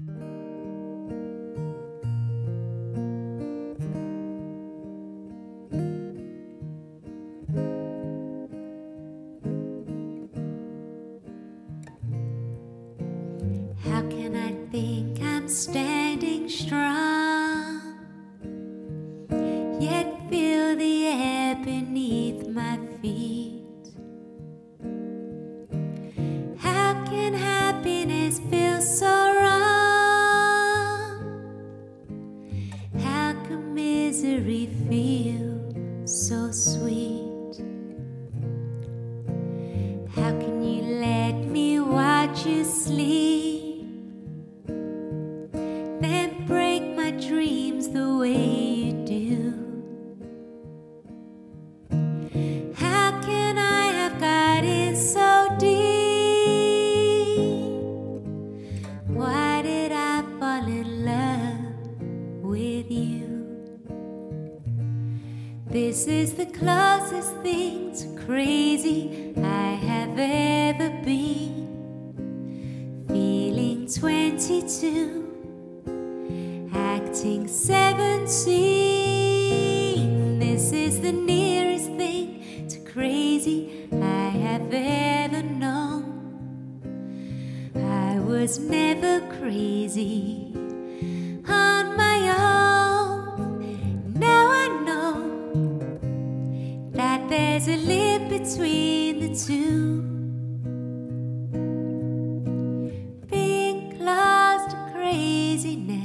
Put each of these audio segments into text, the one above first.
How can I think I'm standing strong? Yet feel the air beneath my feet. Sweet? This is the closest thing to crazy I have ever been. Feeling 22, acting 17. This is the nearest thing to crazy I have ever known. I was never crazy there's a lip between the two. Being close to craziness,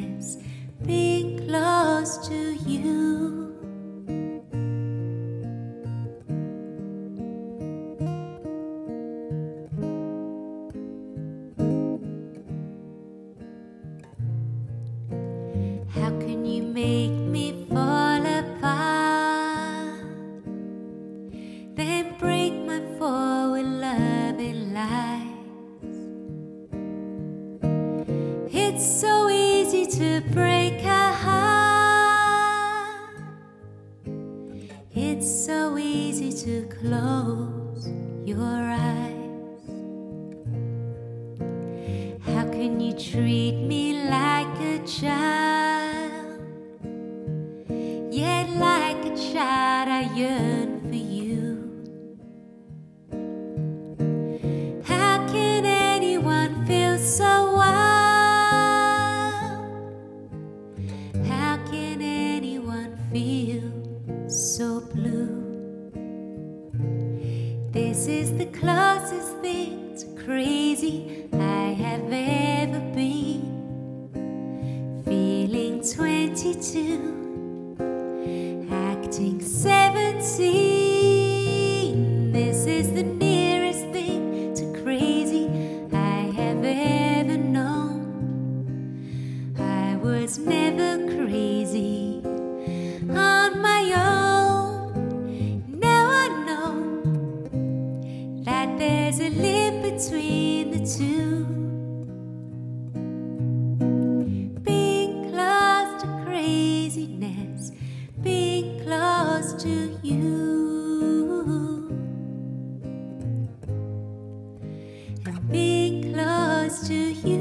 so easy to break a heart. It's so easy to close your eyes. How can you treat me like a child? Yet, like a child, I yearn blue? This is the closest thing to crazy I have ever been. Feeling 22, acting 17. This is the to you. And being close to you.